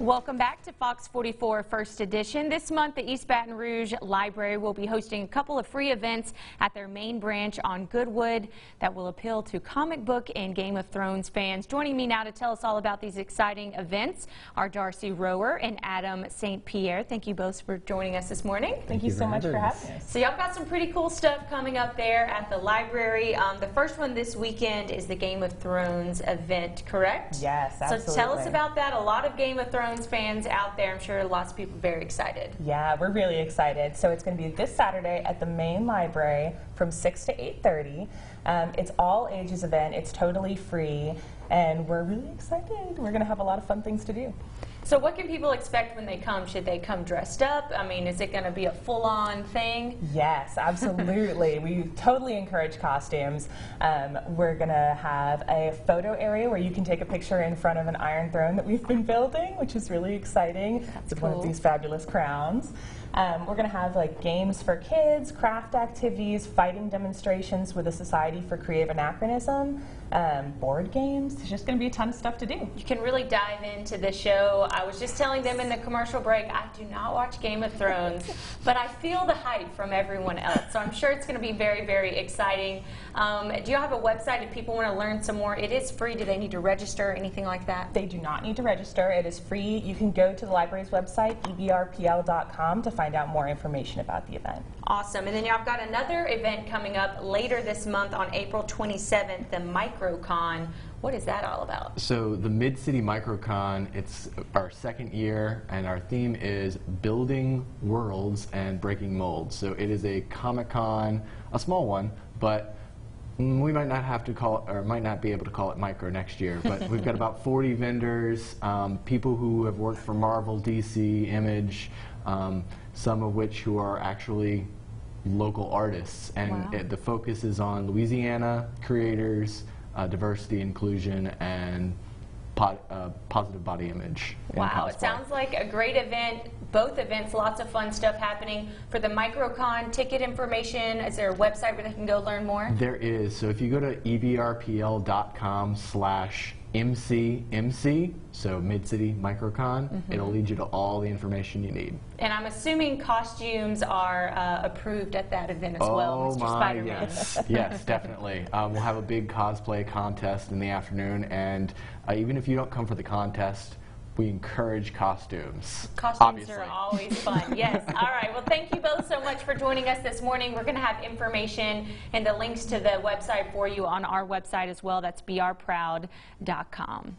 Welcome back to Fox 44 First Edition. This month, the East Baton Rouge Library will be hosting a couple of free events at their main branch on Goodwood that will appeal to comic book and Game of Thrones fans. Joining me now to tell us all about these exciting events are Darcy Rower and Adam St. Pierre. Thank you both for joining us this morning. Thank, Thank you, so much for having us. So y'all got some pretty cool stuff coming up there at the library. Um, the first one this weekend is the Game of Thrones event, correct? Yes, absolutely. So tell us about that. A lot of Game of Thrones Thrones fans out there. I'm sure lots of people very excited. Yeah, we're really excited. So it's going to be this Saturday at the main library from 6 to 8.30. Um, it's all ages event. It's totally free. And we're really excited. We're going to have a lot of fun things to do. So what can people expect when they come? Should they come dressed up? I mean, is it going to be a full-on thing? Yes, absolutely. we totally encourage costumes. Um, we're going to have a photo area where you can take a picture in front of an Iron Throne that we've been building, which is really exciting. That's with cool. one of these fabulous crowns. Um, we're going to have like games for kids, craft activities, fighting demonstrations with the Society for Creative Anachronism, um, board games. There's just going to be a ton of stuff to do. You can really dive into the show. I was just telling them in the commercial break, I do not watch Game of Thrones, but I feel the hype from everyone else. So I'm sure it's going to be very, very exciting. Um, do you have a website if people want to learn some more? It is free. Do they need to register or anything like that? They do not need to register. It is free. You can go to the library's website, ebrpl.com, to find out more information about the event. Awesome. And then y'all got another event coming up later this month on April 27th, the MicroCon. What is that all about? So the Mid-City MicroCon, it's our second year, and our theme is building worlds and breaking molds. So it is a Comic-Con, a small one, but we might not have to call it, or might not be able to call it micro next year, but we've got about 40 vendors, um, people who have worked for Marvel, DC, Image, um, some of which who are actually local artists. And wow. it, the focus is on Louisiana creators, uh, diversity, inclusion, and uh, positive body image. Wow, it sounds like a great event. Both events, lots of fun stuff happening. For the MicroCon, ticket information, is there a website where they can go learn more? There is. So if you go to ebrpl.com slash MCMC, so Mid City Microcon. Mm -hmm. It'll lead you to all the information you need. And I'm assuming costumes are uh, approved at that event as oh well, Mr. My, Spider-Man. Yes, yes, definitely. Um, we'll have a big cosplay contest in the afternoon, and uh, even if you don't come for the contest, we encourage costumes. Costumes obviously. are always fun. yes. All right. Well, thank you both so much for joining us this morning. We're going to have information and the links to the website for you on our website as well. That's brproud.com.